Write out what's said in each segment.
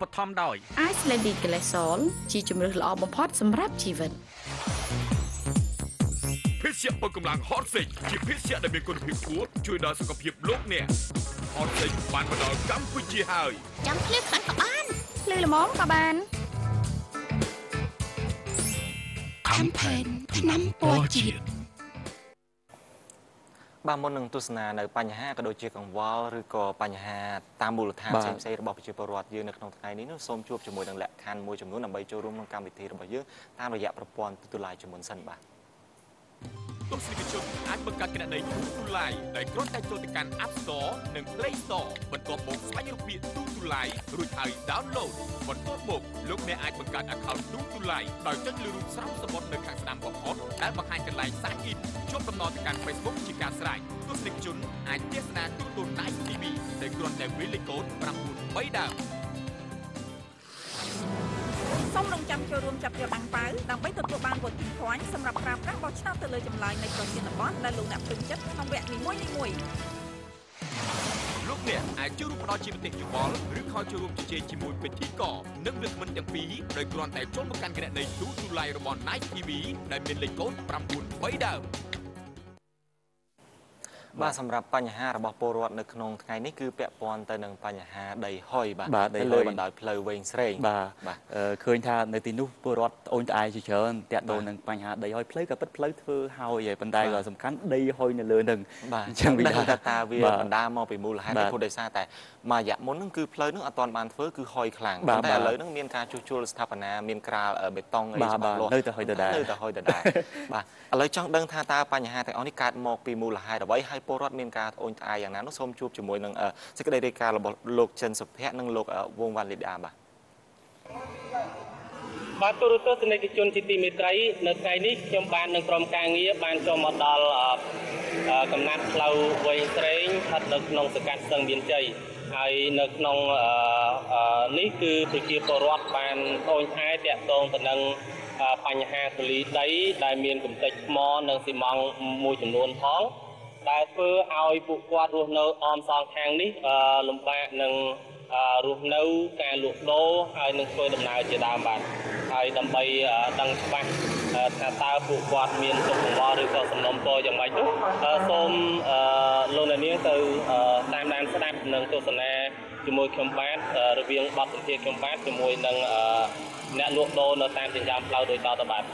បត្ថម្ភដោយ Iceland Glycol ជាជំរើសល្អបំផុតសម្រាប់ជីវិតភេសជ្ជៈពឹងកម្លាំង Hot Six ជាភេសជ្ជៈដែលមានគុណភាពខ្ពស់ជួយដល់សុខភាពលោកអ្នក Hot Six បានមកដល់កម្ពុជាហើយចាំភ្លឺខ្លាំងក៏បានភ្លឺល្មមក៏បាន Campaign ឆ្នាំពណ៌ជាតិ បាទមុននឹងទស្សនានៅបញ្ហាក៏ដូចជាកង្វល់ឬក៏បញ្ហាតាមមូលដ្ឋានផ្សេងផ្សេងរបស់ប្រជាពលរដ្ឋយើងនៅក្នុងថ្ងៃនេះនោះសូមជួបជាមួយនឹងលក្ខខណ្ឌមួយចំនួនដើម្បីចូលរួមក្នុងកម្មវិធីរបស់យើងតាមរយៈប្រព័ន្ធទូទូឡាយជំនុនសិនបាទ ទស្សនិកជនអាចបង្កើតគណនី Tutu Live ដោយគ្រាន់តែចូលទៅកាន់ App Store និង Play Store បន្ទាប់មកស្វែងរកពាក្យ Tutu Live រួចហើយ download បន្ទាប់មកលោកអ្នកអាចបង្កើត account Tutu Live ដោយចុចលើរូបស្រោមសមុទ្រនៅខាងស្ដាំបំផុតដែលបង្ហាញកន្លែង sign in ជាប់ដំណើរទៅកាន់ Facebook ជាការស្រេចទស្សនិកជនអាចទស្សនាទូរទស្សន៍ Night TV ដោយគ្រាន់តែវាយលេខកូដ933ដើម សូមរងចាំចូលរួមចាប់យកបាំងប៉ៅដើម្បីទទួលបាន voting point សម្រាប់ប្រើប្រាស់បោះឆ្នោតទៅលើចម្លើយនៃប្រធានបទដែលលោកអ្នកពេញចិត្តក្នុងវគ្គនីមួយៗលោកអ្នកអាចចូលរួមផ្ដល់ជាមតិយោបល់ឬខលចូលរួមជជែកជាមួយពិធីករនិងវាគ្មិនទាំងពីរដោយគ្រាន់តែចូលមកកាន់គណនីទូទូឡាយរបស់ Night TV ដែលមានលេខកូដ933ដើម បាទសម្រាប់បញ្ហារបស់ពលរដ្ឋនៅក្នុងថ្ងៃនេះគឺពាក់ព័ន្ធទៅនឹងបញ្ហាដីហុយបាទទៅលើបណ្ដោយផ្លូវវែងស្រេងបាទឃើញថានៅទីនោះពលរដ្ឋអូនត្អែជាច្រើនតាក់ទងនឹងបញ្ហាដីហុយផ្លូវក៏ពិតផ្លូវធ្វើហើយហើយប៉ុន្តែក៏សំខាន់ដីហុយនៅលើនឹងអញ្ចឹងវាថាតើវាបណ្ដាមកពីមូលហេតុពីព្រោះដោយសារតែមួយរយៈមុនហ្នឹងគឺផ្លូវហ្នឹងអត់ទាន់បានធ្វើគឺហុយខ្លាំងតែឥឡូវហ្នឹងមានការជួសជុលស្ថាបនាមានក្រាលបេតុងអីច្បាស់លាស់នៅតែហុយដដែលនៅតែហុយដដែលបាទឥឡូវចង់ដឹងថាតើបញ្ហាទាំងអស់នេះកើតមកពីមូលហេតុអ្វីហើយពលរដ្ឋមានការត្អូញត្អែយ៉ាងណានោះសូមជួបជាមួយនឹងសេចក្តីរាយការណ៍របស់លោកចិនសុភ័ក្រនិងលោកវងវ៉ាន់លីដាបាទបាទទូរទស្សនិកជនជាទីមេត្រីនៅថ្ងៃនេះខ្ញុំបាននឹងក្រុមការងារបានចូលមកដល់កំណាត់ផ្លូវវែងស្រេងស្ថិតនៅក្នុងសង្កាត់ស្ទឹងមានជ័យហើយនៅក្នុងនេះគឺប្រជាពលរដ្ឋបានអូនថែតាក់ទងទៅនឹងបញ្ហាទលីដីដែលមានកម្ទេចថ្មនិងស៊ីម៉ង់មួយចំនួនផង ដែលធ្វើឲ្យពួកគាត់រស់នៅអមសងខាងនេះលំបាកនឹងរស់នៅការលក់ដូរហើយនឹងធ្វើដំណើរជាដើមបាទហើយដើម្បីដឹងច្បាស់ថាតើពួកគាត់មានទុកកង្វល់ឬក៏សំណុំពរយ៉ាងម៉េចនោះសូមលោកអ្នកនាងទៅតាមដានស្ដាប់និងទស្សនាជាមួយខ្ញុំបាទរវាងបទសម្ភាសន៍ខ្ញុំបាទជាមួយនឹងអ្នកលក់ដូរនៅតាមចិញ្ចើមផ្លូវដូចតទៅបាទ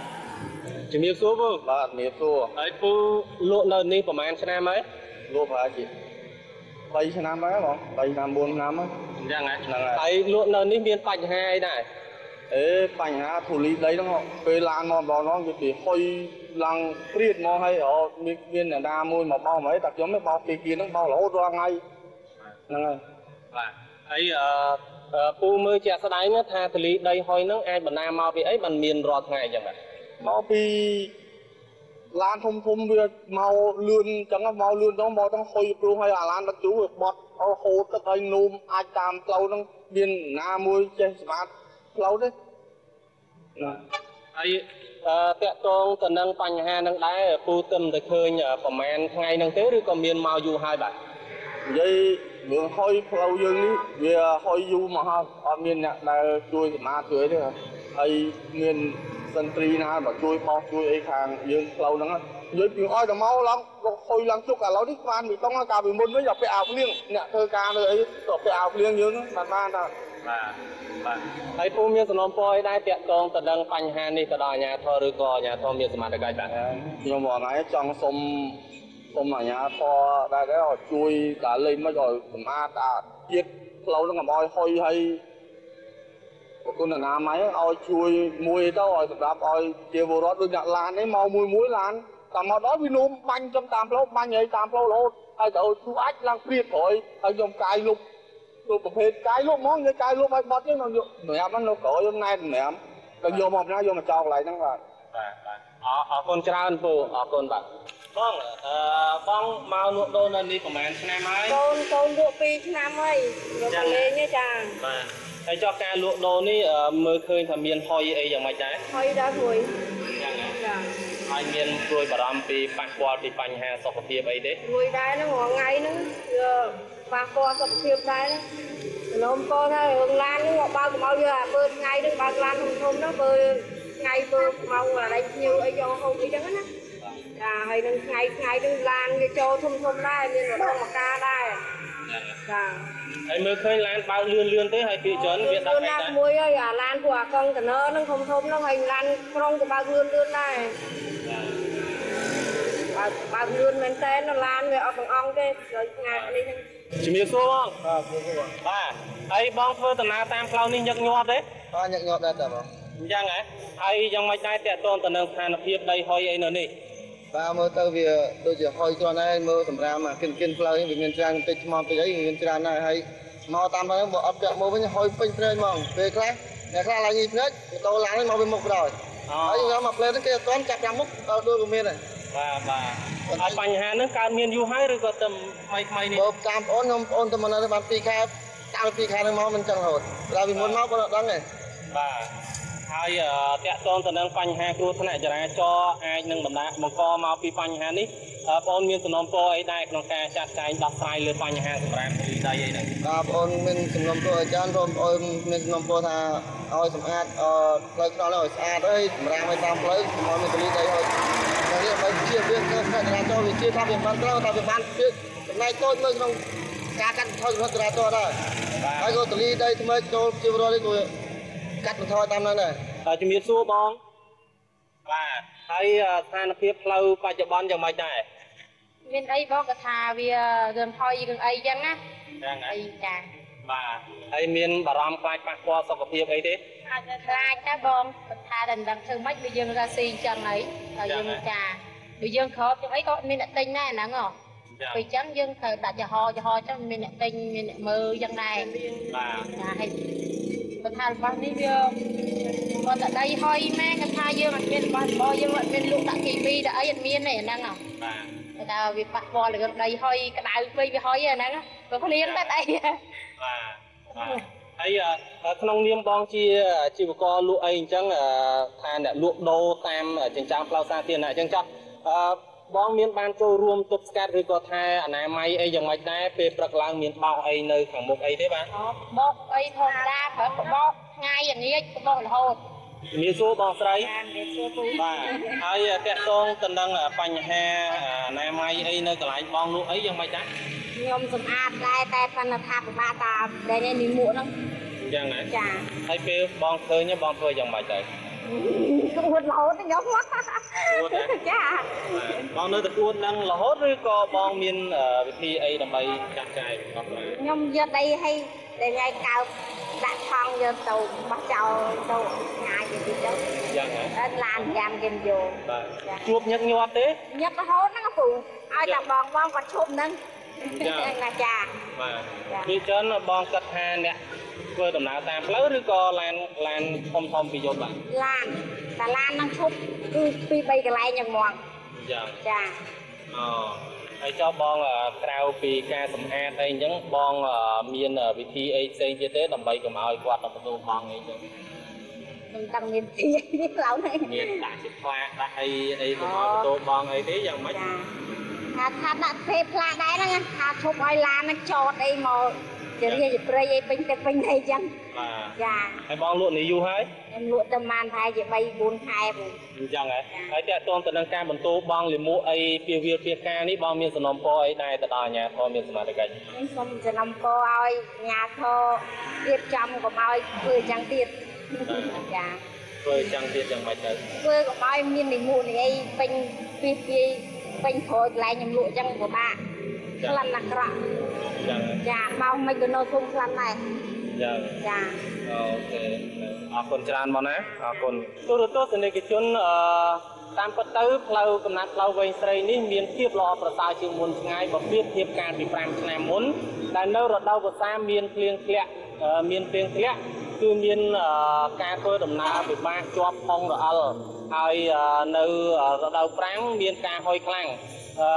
ជំរាបសួរពូបាទជំរាបសួរហើយពូលក់នៅនេះប្រហែលឆ្នាំហើយលក់ប្រហែលជា3ឆ្នាំហើយបង3ឆ្នាំ4ឆ្នាំហើយអញ្ចឹងហ្នឹងហើយលក់នៅនេះមានបញ្ហាអីដែរអេបញ្ហាធូលីដីហ្នឹងពេលឡានមកម្ដងហ្នឹងវាពីហុយឡើងព្រៀតមកហើយរមានមានអ្នកណាមួយមកបោះមកតែខ្ញុំមិនបោះពីគៀនហ្នឹងបោះរហូតរាល់ថ្ងៃហ្នឹងហើយបាទហើយអឺពូមើលជាក់ស្ដែងថាទលីដីហុយហ្នឹងអាចបណ្ដាមកពីអីបានមានរាល់ថ្ងៃអញ្ចឹងបាទ មកពីឡានធំធំវាមកលឿនអញ្ចឹងមកលឿនទៅមកទាំងហុយព្រោះឲ្យអាឡានដឹកជូរវាបត់ហូតទឹកឲ្យនោមអាចតាមផ្លូវហ្នឹងមានណាមួយចេះស្មាតផ្លូវទេណាហើយអឺតកតងទៅនឹងបញ្ហានឹងដែរពូទឹមតែឃើញប្រហែលថ្ងៃហ្នឹងទេឬក៏មានមកយូរហើយបាទនិយាយរឿងហុយផ្លូវយើងនេះវាហុយយូរមកហើយអត់មានអ្នកដែលជួយសមាធិជួយទេហើយមាន សិនត្រីណាមកជួយបោះជួយអីខាងយើងផ្លូវហ្នឹងនិយាយពីអោយទៅមកឡើងហុយឡើងជុកឥឡូវនេះបានពីតុងកាលពីមុនវិញយកពាក់អាវភ្លៀងអ្នកធ្វើការនៅអីទៅពាក់អាវភ្លៀងយើងបានបានតាបាទបាទហើយពូមានសំណពរអីដែរតាក់ទងទៅនឹងបញ្ហានេះទៅដល់អាជ្ញាធរឬក៏អាជ្ញាធរមានសមត្ថកិច្ចបាទខ្ញុំមកថ្ងៃចង់សុំសុំអាជ្ញាធរដែរដែរជួយតាលេងមិនឲ្យសម្អាតអាជាតិផ្លូវហ្នឹងកុំឲ្យហុយហើយ ប្រគុណអនាម័យឲ្យជួយមួយទៅឲ្យសម្រាប់ឲ្យជាពលរដ្ឋដូចអ្នកឡាននេះមកមួយមួយឡានតាមមកដល់វានោមបាញ់ចំតាមផ្លូវបាញ់ឲ្យតាមផ្លូវរហូតហើយទៅជួអាចឡើងព្រៀតក្រោយហើយខ្ញុំកាយលុបលោកប្រភេទកាយលុបហ្មងនិយាយកាយលុបឲ្យបត់នេះមកយកសម្រាប់ហ្នឹងលោកក្រោយខ្ញុំណែសម្រាប់ទៅយកមកណាយកមកចោលកន្លែងហ្នឹងបាទបាទបាទអរអរគុណច្រើនពូអរគុណបាទ បងអឺបងមកលក់ដូរនៅនេះប្រហែលឆ្នាំហើយកូនកូនលក់2ឆ្នាំហើយលក់លេងទេចាបាទហើយចុះការលក់ដូរនេះមើលឃើញថាមានហុយអីយ៉ាងម៉េចដែរហុយដែរព្រួយចាចាហើយមានព្រួយបារម្ភពីប៉ះពាល់ពីបញ្ហាសុខភាពអីទេព្រួយដែរហ្នឹងរាល់ថ្ងៃហ្នឹងវាប៉ះពាល់សុខភាពដែរហ្នឹងនំពោថារឿងឡានហ្នឹងបើកកុំឲ្យយកអាបើថ្ងៃហ្នឹងបើកឡានធំធំហ្នឹងបើថ្ងៃបើមកអាឡែភ្ញៀវអីយកហូបអីចឹងណា ចាហើយនឹងថ្ងៃថ្ងៃហ្នឹងឡានវាចូលធំធំដែរមានរដូវមកការដែរចាហើយមើលឃើញឡានបើកលឿនលឿនទេហើយពីច្រើនវាដាក់លឿនឯណាដែរស់មួយហើយអាឡានពួកអាកុងតឺន័រហ្នឹងធំធំហ្នឹងហើយឡានក្រុងក៏បើកលឿនលឿនដែរបើកបើកលឿនមែនតើឡានវាអត់ទាំងអង្គទេដោយថ្ងៃនេះហ្នឹងជំរាបសួរបងបាទបាទហើយបងធ្វើដំណើរតាមផ្លូវនេះញឹកញាប់ទេបាទញឹកញាប់ដែរតាបងអញ្ចឹងហ៎ហើយយ៉ាងម៉េចដែរតកតងទៅនឹងស្ថានភាពដីហុយអីនៅនេះ បាទមើលទៅវាដូចជាហុយគ្រាន់តែមើលសម្រាប់អាគិនគិនផ្លូវនេះវាមានច្រើនបន្តិចថ្មបន្តិចអីមានច្រើនដែរហើយមកតាមហ្នឹងបើអត់ចាក់មកវិញហុយពេញព្រែងហ្មងពេលខ្លះអ្នកខ្លះឡើងញីភ្នែកទៅឡាននេះមកវាមុខបណ្ដោយហើយយើងមកផ្លែហ្នឹងគេអត់ទាន់ចាប់តាមមុខដល់ដួលក៏មានដែរបាទបាទហើយបញ្ហាហ្នឹងកើតមានយូរហើយឬក៏តែថ្មីថ្មីនេះបើតាមបងអូនខ្ញុំបងអូនទៅមកនៅបាន2ខែតាម2ខែហ្នឹងមកមិនចឹងរហូតដល់ពីមុនមកគាត់អត់ដឹងទេបាទ ហើយតកតងទៅនឹងបញ្ហាគ្រោះថ្នាក់ចរាចរណ៍អាចនឹងបណ្ដាបង្កមកពីបញ្ហានេះអឺបងមានសំណូមពរអីដែរក្នុងការចាត់ចែងដោះស្រាយលើបញ្ហាសម្រាប់ទីដីអីហ្នឹងបាទបងអូនមានសំណុំពរអាចារ្យរួមបងអូនមានសំណុំពរថាឲ្យសម្អាតអឺផ្លូវខ្នល់ឲ្យស្អាតអីសម្រាប់ឲ្យតាមផ្លូវកុំឲ្យមានទលីដីហូចតែនេះបើជាវាធ្វើផ្នែកចរាចរណ៍វាជាថាវាបានត្រូវថាវាបានជាចំណែកតូចនៅក្នុងការកាត់បន្ថយចំនួនចរាចរណ៍ដែរហើយក៏ទលីដីថ្មីចូលជាបរិយានេះក៏ កាត់បន្ថយតាមហ្នឹងដែរអឺជំរាបសួរបងបាទហើយស្ថានភាពផ្លូវបច្ចុប្បន្នយ៉ាងម៉េចដែរមានអីបងក៏ថាវារឿងថយរឿងអីចឹងណាចឹងហ៎អីចាបាទហើយមានបារម្ភខ្លាចប៉ះពាល់សុខភាពអីទេអាចខ្លាចណាបងគាត់ថាតែមិនដឹងធ្វើម៉េចបើយើងរកស៊ីចឹងហើយហើយយើងចាបើយើងក្រោបចឹងអីក៏អត់មានអ្នកទិញដែរហ្នឹងហ៎ចាពេលចឹងយើងត្រូវដាក់ចំហចំហចឹងមានអ្នកទិញមានអ្នកមើលចឹងដែរបាទចាហើយ គាត់ថារបស់នេះវាគាត់តែដីហុយម៉ែគាត់ថាយើងអត់មានរបស់របរយើងអត់មានលក់ដាក់គីមីដាក់អីអត់មានទេអាហ្នឹងហ៎បាទតែថាវាប៉ះពាល់លើដីហុយក្តៅពេកវាហុយអាហ្នឹងក៏ភ្លៀងតែអីបាទបាទហើយអឺក្នុងនាមបងជាអាជីវករលក់អីអញ្ចឹងអឺថាអ្នកលក់ដូរតាមចិញ្ចើមផ្លូវសាធារណៈអញ្ចឹងចោះអឺ បងមានបានចូលរួមទប់ស្កាត់ឬក៏ថាអនាម័យអីយ៉ាងម៉េចដែរពេលព្រឹកឡើងមានបោកអីនៅខាងមុខអីទេបាទអូបោកអីធម្មតាព្រឹកក៏បោកថ្ងៃល្ងាចក៏បោករហូតជំរាបសួរបងស្រីតាមវាសួរពូបាទហើយតកតងទៅនឹងបញ្ហាអនាម័យអីនៅកន្លែងបងលក់អីយ៉ាងម៉េចដែរខ្ញុំសម្អាតដែរតែប៉ុន្តែថាពិបាកតាដែលនេះនីមួកហ្នឹងអញ្ចឹងណាចាហើយពេលបងឃើញបងធ្វើយ៉ាងម៉េចដែរ អួតរហូតខ្ញុំអួតណាចាបងនៅតែអួតនឹងរហូតឬក៏បងមានអឺវិធីអីដើម្បីចាត់ចែងអត់ទេខ្ញុំយកដីឲ្យតែថ្ងៃកើបដាក់ថង់យកទៅបោះចោលទៅឆ្ងាយទៅទីទៅយ៉ាងណាអត់ឡានចាំគេយកបាទជួបញឹកញាប់ទេញឹករហូតហ្នឹងពូឲ្យតែបងបងគាត់ឈប់ហ្នឹង ចាណាចាបាទចាពីច្រើនបងគិតថាអ្នកធ្វើដំណើរតាមផ្លូវឬក៏ឡានឡានធំធំពីយប់បាទឡានតែឡានហ្នឹងឈប់គឺពី3កន្លែងយ៉ាងមកយ៉ាងចាអូហើយចុះបងអឺក្រៅពីការសម្អាតអីអញ្ចឹងបងអឺមានវិធីអីផ្សេងទៀតទេដើម្បីកុំឲ្យគាត់ទៅទទួលបងអីអញ្ចឹងខ្ញុំតាំងមានទីនេះឡៅនេះមានដាក់ជាផ្លាកដាក់អីអីកុំឲ្យទទួលបងអីទេយ៉ាងម៉េចចា ថាថាដាក់ពេផ្លាកដែរហ្នឹងណាថាឈប់ឲ្យឡានហ្នឹងចតអីមកជារាជព្រៃអីពេញទឹកពេញអីចឹងបាទចាហើយបងលក់នេះយូរហើយខ្ញុំលក់តែប្រហែលប្រហែលជា3 4ខែពូអញ្ចឹងហ៎ហើយតើតើទៅនឹងការបន្ទោបងលិមួកអីពីវាពីការនេះបងមានសំណុំពរអីដែរទៅដល់អាជ្ញាធរមានសមត្ថកិច្ចខ្ញុំសូមចំណាំពរឲ្យអាជ្ញាធររៀបចំកុំឲ្យធ្វើចឹងទៀតចាធ្វើអញ្ចឹងទៀតយ៉ាងម៉េចទៅធ្វើកុំឲ្យមាននិមុខនេះអីពេញពីពី ពេញក្រួយកន្លែងខ្ញុំលក់ចឹងពិបាកក្លិនអាក្រក់អញ្ចឹងហ៎ចាបោកមិនក៏នៅធំក្លិនដែរអញ្ចឹងចាអូខេអរគុណច្រើនមកណាអរគុណទូរទស្សនិកជនអឺតាមពិតទៅផ្លូវកំណត់ផ្លូវវែងស្រីនេះមានភាពល្អប្រសើរជាងមុនឆ្ងាយបើប្រៀបធៀបកាលពី5ឆ្នាំមុនដែលនៅរដូវវស្សាមានភ្លៀងធ្លាក់អឺមានភ្លៀងធ្លាក់គឺមានអឺការធ្វើដំណើរពិបាកជាប់ផុងរអិល ហើយអឺនៅរដូវប្រាំងមានការហុយខ្លាំងអឺ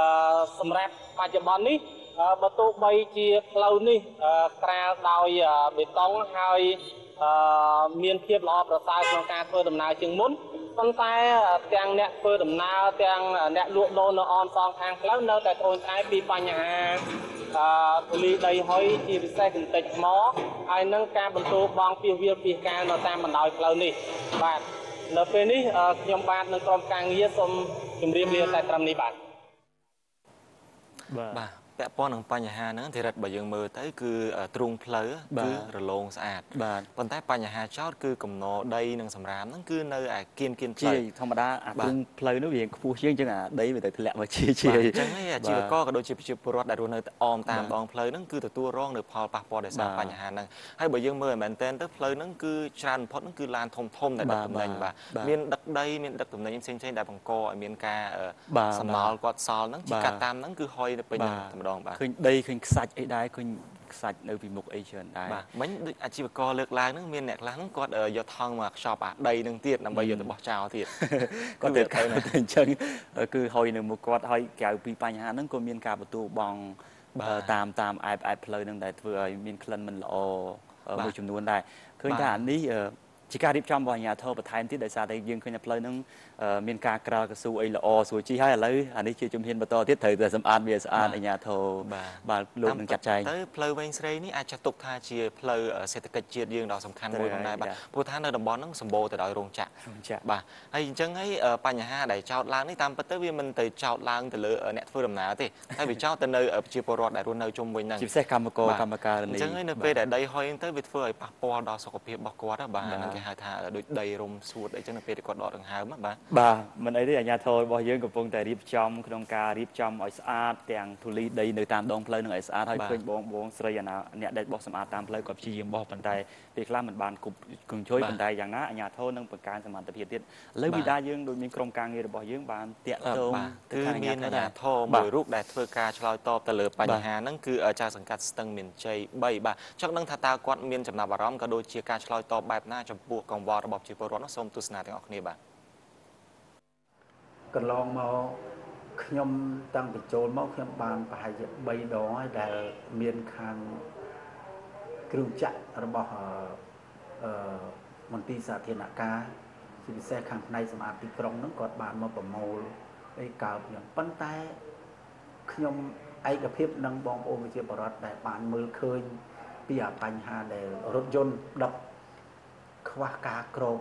សម្រាប់បច្ចុប្បន្ននេះអឺបើទោះបីជាផ្លូវនេះអឺក្រាលដោយអឺបេតុងហើយអឺមានភាពល្អប្រសើរក្នុងការធ្វើដំណើរជាងមុនប៉ុន្តែទាំងអ្នកធ្វើដំណើរទាំងអ្នកលក់ដូរនៅអមសងខាងផ្លូវនៅតែត្អូញត្អែពីបញ្ហាអឺធូលីដីហុយជាពិសេសកន្តិចថ្មហើយនឹងការបន្ទោបងពីវាលពីការនៅតាមបណ្ដោយផ្លូវនេះបាទ នៅពេលនេះខ្ញុំបាទនឹងក្រុមការងារសូមជម្រាបលាតែត្រឹមនេះបាទបាទបាទ ពាក់ព័ន្ធនឹងបញ្ហាហ្នឹងធីរិតបើយើងមើលទៅគឺទ្រូងផ្លូវបាគឺទរលោងស្អាតបាទប៉ុន្តែបញ្ហាចោតគឺកំណដីនិងសម្រាមហ្នឹងគឺនៅឯគៀនគៀនផ្លូជាវធម្មតាអាបាទទ្រឹងផ្លូវនោះវាខ្ពស់ជាងអញ្ចឹងអាដីវាទៅធ្លាក់មកជាជាបាទអញ្ចឹងហើយអាជីវករបាទក៏ដូចជាប្រជាពលរដ្ឋដែលរស់នៅអមតាមបាទដងផ្លូវហ្នឹងគឺទទួលរងនៅផលប៉ះពាល់ដោយសារបាទបញ្ហាហ្នឹងហើយបើយើងមើលឲ្យមែនទែនទៅផ្លូវហ្នឹងគឺច្រើនបំផុតហ្នឹងគឺឡានធំធំដែលដឹកបាទទំនិញបាទបាទបាទមានដឹកដីមានដឹកទំនិញផ្សេងៗដែលបង្កឲ្យមានការអឺបាទសំណល់គាត់សល់ហ្នឹងជាបាទកាត់តាមហ្នឹងគឺហុយទៅពេញហ្នឹងតែម្ដងបាទឃើញដីឃើញខ្សាច់អីដែរឃើញខ្សាច់នៅពីមុខអីច្រើនដែរបាទមិញដូចអាជីវករលើកឡើងហ្នឹងមានអ្នកខ្លះហ្នឹងគាត់អឺយកថង់មកខ្ចប់អាដីហ្នឹងទៀតដើម្បីយកទៅបោះចោលទៀតគាត់គឺទៅវាទៅទៅណាអញ្ចឹងគឺហុយនៅមុខគាត់ហើយក្រៅពីបញ្ហាហ្នឹងក៏មានការបន្ទូបងបាទអឺតាមតាមអែបអែបផ្លូវហ្នឹងដែលធ្វើឲ្យមានក្លិនមិនល្អអឺបាទមួយចំនួនដែរឃើញបាទថាអានេះអឺ ជាការរៀបចំរបស់អាជ្ញាធរបន្ថែមទៀតដោយសារតែយើងឃើញថាផ្លូវហ្នឹងអឺមានការក្រាលកស៊ូអីល្អស្រួលជីហើយឥឡូវអានេះជាជំហានបន្តទៀតត្រូវតែសម្អាតវាស្អាតអាជ្ញាធរបាទបាទលោកនឹងចាត់ចែងទៅផ្លូវវែងស្រីនេះអាចចាត់ទុកថាជាផ្លូវអឺសេដ្ឋកិច្ចជាតិយើងដ៏សំខាន់មួយត្រូវផងដែរហើយបាទចា៎ព្រោះថានៅតំបន់ហ្នឹងសម្បូរទៅដោយរោងចក្ររោងចក្របាទហើយអញ្ចឹងហើយអឺបញ្ហាដែលចោតឡើងនេះតាមពិតទៅវាមិនទៅចោតឡើងទៅលើអឺអ្នកធ្វើដំណើរទេតែវាចោតទៅនៅអឺប្រជាពលរដ្ឋដែលរស់នៅជុំវិញហ្នឹងជាពិសេសកម្មករបាទកម្មការអនីញ្ចឹងហើយនៅពេលដែលដីហុយហ្នឹងទៅវាធ្វើឲ្យប៉ះពាល់ដល់សុខភាពរបស់គាត់ណាបាទអាហ្នឹងគេហៅថាដូចដីរំសួតអីចឹងនៅពេលដែលគាត់ដកដង្ហើមណាបាទបាទមិនអីទេអាជ្ញាធររបស់យើងកំពុងតែរៀបចំក្នុងការរៀបចំឲ្យស្អាតទាំងធូលីដីនៅតាមដងផ្លូវនឹងឲ្យស្អាតហើយបាទឃើញបងបងស្រីអាណាអ្នកដែលបោះសម្អាតតាមផ្លូវក៏ព្យាយាមបោះប៉ុន្តែពេលខ្លះមិនបានគ្រប់គង់ជួយបាទប៉ុន្តែយ៉ាងណាអាជ្ញាធរនឹងបង្កើនសមត្ថភាពទៀតឥឡូវបាទវិដាយើងដូចមានក្រុមការងាររបស់យើងបានតាក់អឺទងបាទទៅគឺខាងមានអាជ្ញាធរបាទមួយរូបដែលធ្វើការឆ្លើយតបទៅលើបញ្ហាហ្នឹងគឺចៅសង្កាត់ស្ទឹងមានជ័យ3បាទចង់ដឹងថាតើគាត់មានចំណាប់អារម្មណ៍ក៏ដូចជាការឆ្លើយតបបែបណាចំពោះកង្វល់របស់ប្រជាពលរដ្ឋនោះសូមទស្សនាទាំងអស់គ្នាបាទកន្លងមកខ្ញុំតាំងពីចូលមកខ្ញុំបានប្រហែលជា3ដងហើយដែលមានខាងគ្រឿងចក្ររបស់អឺអឺមន្ទីរសាធារណការជាពិសេសខាងផ្នែកសម្អាតទីក្រុងហ្នឹងគាត់បានមកប្រមូលអីកើបខ្ញុំប៉ុន្តែខ្ញុំឯកភាពនឹងបងប្អូនប្រជាពលរដ្ឋដែលបានមើលឃើញពីអាបញ្ហាដែលរថយន្តដឹក ខ្វះការក្រោប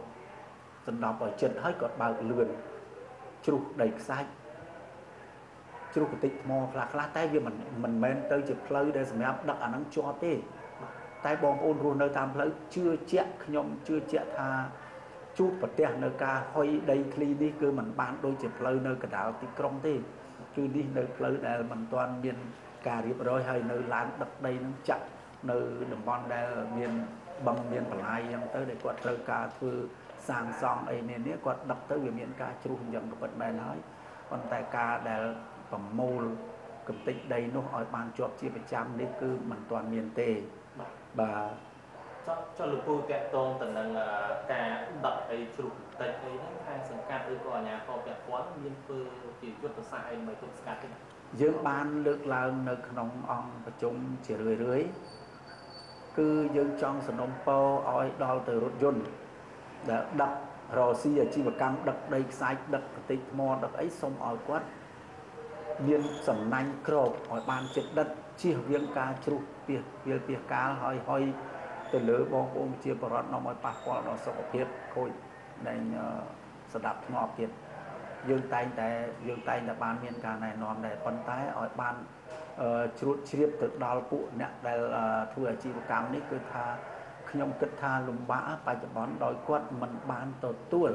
សណ្ដប់ឲ្យចិត្តហើយគាត់បើកលឿន ជ្រុះដីខ្សាច់ជ្រុះកតិចថ្មខ្លះខ្លះតែវាមិនមិនមែនទៅជាផ្លូវដែលសម្រាប់ដឹកអាហ្នឹងជាប់ទេ តែបងប្អូនរស់នៅតាមផ្លូវជឿជាក់ខ្ញុំជឿជាក់ថាជួបប្រទះនៅការហុយដីធ្លីនេះគឺมันបានដូចជាផ្លូវនៅកណ្ដាលទីក្រុងទេគឺនេះនៅផ្លូវដែលมันទាន់មានការរៀបរយហើយនៅឡានដឹកដីនឹងចាក់នៅតំបន់ដែលមាន បឹងមានបន្លាយអញ្ចឹងទៅដែលគាត់ត្រូវការធ្វើសាងសង់អីនេះនេះគាត់ដឹកទៅវាមានការជ្រុះអញ្ចឹងក៏ពិតមែនហើយប៉ុន្តែការដែលប្រមូលកំតិចដីនោះឲ្យបានជាប់ជាប្រចាំនេះគឺมันទាន់មានទេបាទចុះចុះលោកពូតាក់ទងទៅនឹងការដឹកអីជ្រុះតិចអីហ្នឹងខាងសង្កាត់ឬក៏អាជ្ញាធរពាក់ព័ន្ធមានធ្វើជាយុទ្ធសាស្ត្រអីដើម្បីទប់ស្កាត់ទេយើងបានលើកឡើងនៅក្នុងអង្គប្រជុំជារឿយរឿយៗ គឺយើងចង់สนុំពរឲ្យដល់ទៅរថយន្តដែលដឹករស៊ីអាជីវកម្មដឹកដីខ្សាច់ដឹកកតិចថ្មដឹកអីសូមឲ្យគាត់មានសំណាញ់ក្របឲ្យបានចិត្តដិតជៀសវាងការជ្រុះពីពីពីកាលហើយហើយទៅលើបងប្អូនជាបរិវត្តនាំឲ្យប៉ះពាល់ដល់សុខភាពខូចនៃអឺស្ដាប់ធ្នាប់ទៀតយើងតែងតែយើងតែងតែបានមានការណែនាំដែរប៉ុន្តែឲ្យបានអឺ ជ្រួតជ្រាបទៅដល់ពួកអ្នកដែលអឺធ្វើអាជីវកម្មនេះគឺថាខ្ញុំគិតថាលំបាកបច្ចុប្បន្នដោយគាត់មិនបានទទួល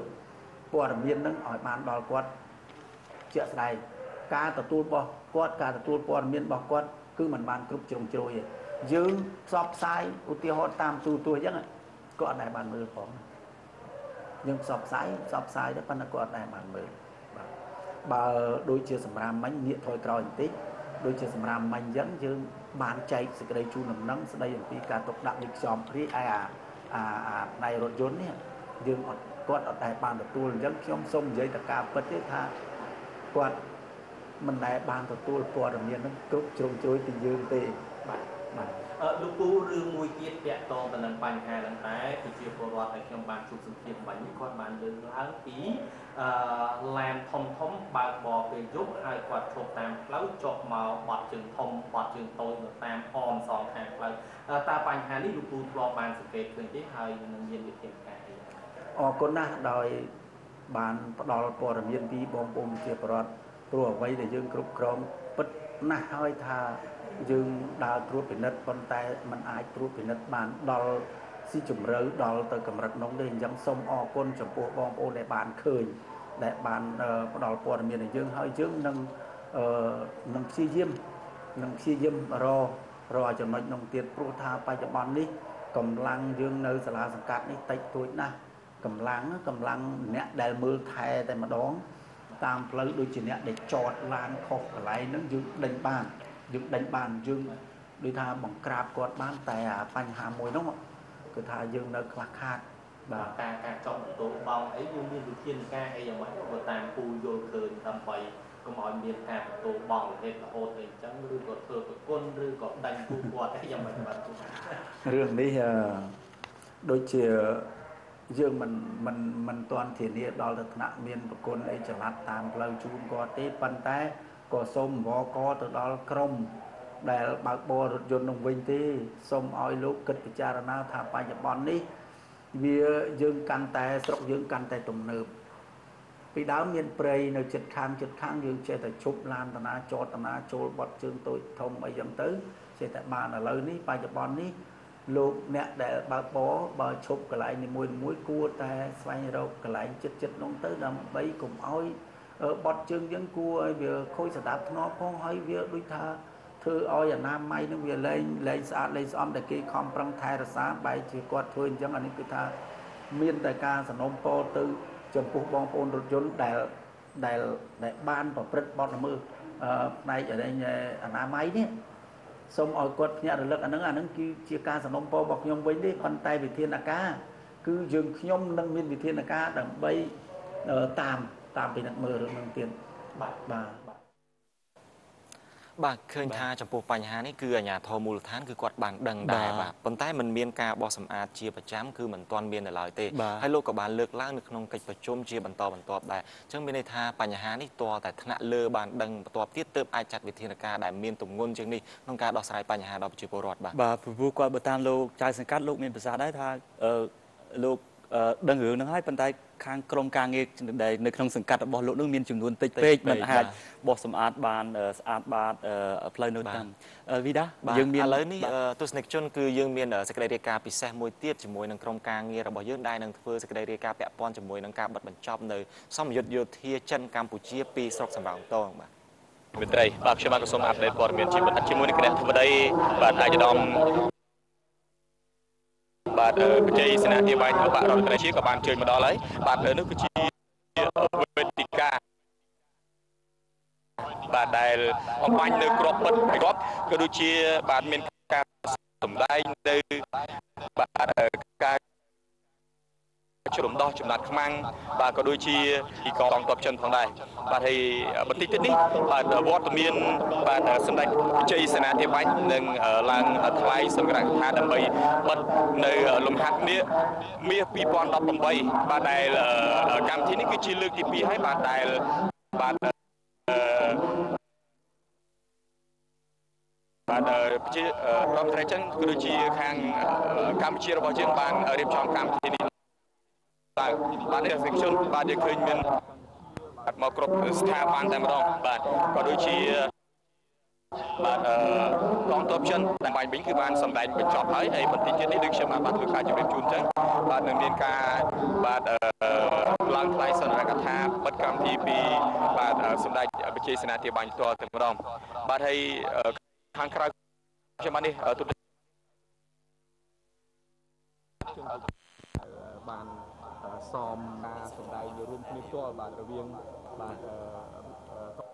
ព័ត៌មាននឹងឲ្យបានដល់គាត់ជាក់ស្ដែងការទទួលរបស់គាត់ការទទួលព័ត៌មានរបស់គាត់គឺมันបានគ្រប់ជ្រុងជ្រោយទេយើងផ្សព្វផ្សាយឧទាហរណ៍តាមទូរទស្សន៍អញ្ចឹងក៏អត់ដែរបានមើលផងយើងផ្សព្វផ្សាយផ្សព្វផ្សាយទៅប៉ុន្តែគាត់អត់ដែរបានមើលបាទបើដូចជាសម្រាប់មិញងាកថយក្រោយបន្តិច ដូចជាសម្រាប់មិញអញ្ចឹងយើងបានចែកសេចក្តីជូនដំណឹងស្ដីអំពីការទុកដាក់វិខ្យមព្រាយឯអាអាអាផ្នែករថយន្តនេះយើងអត់គាត់អត់ដែរបានទទួលអញ្ចឹងខ្ញុំសូមនិយាយតែការពិតទេថាគាត់មិនដែលបានទទួលព័ត៌មានហ្នឹងគ្រប់ជ្រុងជ្រោយពីយើងទេបាទបាទអឺ លោកពូរឿងមួយទៀតតាក់ទងទៅនឹងបញ្ហាហ្នឹងដែរគឺជាពលរដ្ឋដែលខ្ញុំបានជួបសង្គ្រាមបាញ់នេះគាត់បានលើកឡើងពីអឺឡានធំធំបើកបរពេលយប់ហើយគាត់ឈប់តាមផ្លូវចុះមកបាត់ជើងធំបាត់ជើងតូចនៅតាមអមសងខាងផ្លូវអឺតើបញ្ហានេះលោកពូធ្លាប់បានសង្កេតឃើញទេហើយនឹងមានវិធានការអីអរគុណណាស់ដោយបានផ្ដល់ព័ត៌មានពីបងប្អូនប្រជាពលរដ្ឋព្រោះអ្វីដែលយើងគ្រប់គ្រងពិតណាស់ហើយថា យើងដើរត្រួតពិនិត្យប៉ុន្តែมันអាចត្រួតពិនិត្យបានដល់ស៊ីជម្រៅដល់ទៅកម្រិតនោះទេអញ្ចឹងសូមអរគុណចំពោះបងប្អូនដែលបានឃើញដែលបានអឺផ្ដល់ព័ត៌មានឲ្យយើងហើយយើងនឹងអឺនឹងព្យាយាមនឹងព្យាយាមររកចំណុចនោះទៀតព្រោះថាបច្ចុប្បន្ននេះកម្លាំងយើងនៅសាលាសង្កាត់នេះតិចតួចណាស់កម្លាំងកម្លាំងអ្នកដែលមើលថែតែម្ដងតាមផ្លូវដូចជាអ្នកដែលចតឡានខុសកន្លែងហ្នឹងយើងដេញបាន យើងដេញបានយើងដូចថាបង្ក្រាបគាត់បានតែអាបញ្ហាមួយហ្នឹងគឺថាយើងនៅខ្លះខាតបាទការការចង់ទទួលបងអីយើងមានវិធានការអីយ៉ាងម៉េចបើតាមពូយល់ឃើញដើម្បីកុំឲ្យមានការទទួលបងរហេតុរហូតអីចឹងឬក៏ធ្វើប្រគុណឬក៏ដេញពូគាត់អីយ៉ាងម៉េចបាទពូរឿងនេះអឺដូចជាយើងមិនមិនមិនទាន់ធានាដល់ទៅថ្នាក់មានប្រគុណអីចល័តតាមផ្លូវជូនគាត់ទេប៉ុន្តែ ក៏សូមអង្វរកទៅដល់ក្រមដែលបើកបររថយន្តនឹងវិញទេសូមឲ្យលោកគិតពិចារណាថាបច្ចុប្បន្ននេះវាយើងកាន់តែស្រុកយើងកាន់តែទំនើបពីដើមមានព្រៃនៅចិត្តខាងចិត្តខាងយើងចេះតែជប់ឡានតាណាចតតាណាចូលបត់ជើងតូចធំអីចឹងទៅចេះតែបានឥឡូវនេះបច្ចុប្បន្ននេះលោកអ្នកដែលបើកបរបើឈប់កន្លែងនីមួយៗមួយគួរតែស្វែងរកកន្លែងចិត្តចិត្តនោះទៅដើម្បីកុំឲ្យអឺ បត់ជើងយើងគួរឲ្យវាខូចសណ្ដាប់ធ្នាប់ផងហើយវាដូចថាធ្វើឲ្យអនាម័យនឹងវាលែងលែងស្អាតលែងស្អំតែគេខំប្រឹងថែរក្សាបែរជាគាត់ធ្វើអញ្ចឹងអានេះគឺថាមានតែការសំណូមពរទៅចំពោះបងប្អូនរថយន្តដែលដែលដែលបានប្រព្រឹត្តបទល្មើសអឺផ្នែកអរិញអនាម័យនេះសូមឲ្យគាត់ភ្ញាក់រលឹកអាហ្នឹងអាហ្នឹងគឺជាការសំណូមពររបស់ខ្ញុំវិញទេប៉ុន្តែវិធានការគឺយើងខ្ញុំនឹងមានវិធានការដើម្បីអឺតាម តាមពិនិត្យមើលរឿងហ្នឹងទៀតបាទបាទបាទឃើញថាចំពោះបញ្ហានេះគឺអាជ្ញាធរមូលដ្ឋានគឺគាត់បានដឹងដែរបាទបាទប៉ុន្តែมันមានការបោះសម្អាតជាប្រចាំគឺមិនទាន់មាននៅឡើយទេបាទហើយលោកក៏បានលើកឡើងនៅក្នុងកិច្ចប្រជុំជាបន្តបន្ទាប់ដែរអញ្ចឹងមានន័យថាបញ្ហានេះតរតែថ្នាក់លើបានដឹងបន្ទាប់ទៀតទើបអាចចាត់វិធានការដែលមានទម្ងន់ជាងនេះក្នុងការដោះស្រាយបញ្ហាដល់ប្រជាពលរដ្ឋបាទបាទព្រោះគាត់បើតាមលោកចៅសង្កាត់លោកមានប្រសាសន៍ដែរថាអឺលោកអឺ ដឹងរឿងហ្នឹងហើយប៉ុន្តែខាងក្រមការងារដែលនៅក្នុងសង្កាត់របស់លោកនឹងមានចំនួនតិចតិចពេកពេកមិនអាចបាទបោះសម្អាតបានអឺស្អាតបាតអឺផ្លូវនៅបាទតាមអឺវីដាបាទយើងមានឥឡូវនេះបាទអឺទស្សនិកជនគឺយើងមានអឺសេចក្តីរាយការណ៍ពិសេសមួយទៀតជាមួយនឹងក្រុមការងាររបស់យើងដែលនឹងធ្វើសេចក្តីរាយការណ៍ពាក់ព័ន្ធជាមួយនឹងការបិទបញ្ចប់នៅសម្ពយុទ្ធយោធាចិនកម្ពុជាពីស្រុកសំរោងតងបាទមិត្តរីបាទខ្ញុំបានក៏សូមអាប់ដេតព័ត៌មានជាបន្តជាមួយនឹងគណៈធិបតីបាទអាយដាម បាទអឺបច្ច័យសេនាធិបាយលោកបាទរដ្ឋមន្ត្រីជាក៏បានជួយមកដល់ហើយបាទនៅនោះគឺជាវេទិកាបាទដែលបំបញ្ញនៅក្របបិទក្របក៏ដូចជាបាទមានការសម្ដែងនៅបាទអឺការ ជ្រុំដោះចំណាត់ខ្មាំងបាទក៏ដូចជាពីកងទ័ពចិនផងដែរបាទហើយបន្តិចទៀតនេះបាទវត្តមានបាទសម្ដេចជ័យសេនាធិបញ្ញនឹងឡើងថ្លែងសង្ក្រាថាដើម្បីបិទនៅលំហាត់នេះមាស2018បាទដែលកម្មវិធីនេះគឺជាលើកទី2ហើយបាទដែលបាទអឺបាទប្រជារដ្ឋមន្ត្រីចិនក៏ដូចជាខាងកម្ពុជារបស់យើងបានរៀបចំកម្មវិធីនេះ ឡើងបាទនេះសិជនបាទយើងឃើញមានបាទមកគ្រប់ស្ថាប័នតែម្ដងបាទក៏ដូចជាបាទអឺកងទ័ពចិនដែលបាញ់វិញគឺបានសម្ដែងបញ្ចប់ហើយហើយបន្តិចទៀតនេះដូចខ្ញុំបានធ្វើការជម្រាបជូនអញ្ចឹងបាទនឹងមានការបាទអឺឡើងថ្លៃសន្និកថាបិទកម្មវិធីពីបាទសម្ដេចបជាសេនាធិបាញ់ផ្ទាល់តែម្ដងបាទហើយអឺខាងក្រៅខ្ញុំបាននេះទូទៅបាន សមការសម្ដែងរួមគ្នាផ្ទាល់បាទរវាងបាទអឺ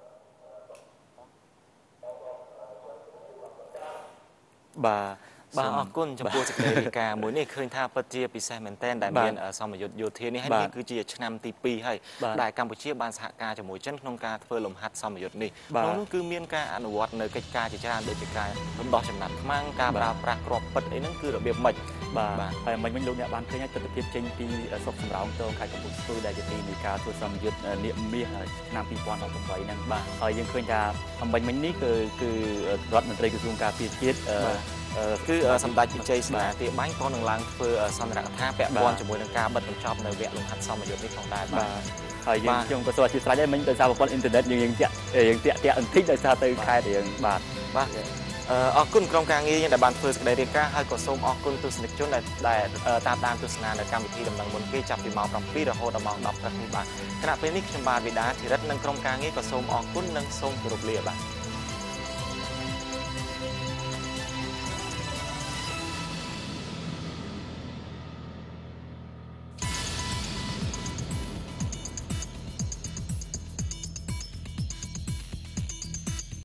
បាទបាទអរគុណចំពោះសេចក្តីរាយការណ៍មួយនេះឃើញថាពិតជាពិសេសមែនទែនដែលមានសមយុទ្ធយោធានេះហើយនេះគឺជាឆ្នាំទី2ហើយដែលកម្ពុជាបានសហការជាមួយចិនក្នុងការធ្វើលំហាត់សមយុទ្ធនេះក្នុងនោះគឺមានការអនុវត្តនៅកិច្ចការជាច្រើនដូចជាការរំដោះចំណាត់ខ្មាំងការប្រើប្រាស់គ្រាប់ពិតអីហ្នឹងគឺរបៀបម៉េច បាទហើយមិញមិញលោកអ្នកបានឃើញហើយទស្សនវិជ្ជាចេញពីសុកសម្រោងតងខេត្តកំពង់ស្ពឺដែលជាទីនៃការធ្វើសមយុទ្ធនាគមាសឆ្នាំ2018ហ្នឹងបាទហើយយើងឃើញថាមិញមិញនេះគឺគឺរដ្ឋមន្ត្រីក្រសួងការពារជាតិគឺសម្ដេចវិជ័យសេនាទាបាញ់ក៏នឹងឡើងធ្វើសន្និរដ្ឋាពាក់ព័ន្ធជាមួយនឹងការបិទបញ្ចប់នៅវគ្គលំហាត់សមយុទ្ធនេះផងដែរបាទហើយយើងខ្ញុំក៏សូមអធិស្ឋានដែរមិញដោយសារប្រព័ន្ធអ៊ីនធឺណិតយើងយើងតាក់យើងតាក់តាក់បន្តិចដោយសារទៅខេត្តយើងបាទបាទ អរគុណក្រុមការងារយើងដែលបានធ្វើសេចក្តីរាយការណ៍ហើយក៏សូមអរគុណទស្សនិកជនដែលដែលតាមដានទស្សនានៅកម្មវិធីដំណឹងមុនគេចាប់ពីម៉ោង7រហូតដល់ម៉ោង10ព្រឹកនេះបាទគណៈពេលនេះខ្ញុំបាទវិដាធិរិតនិងក្រុមការងារក៏សូមអរគុណនិងសូមគោរពលាបាទ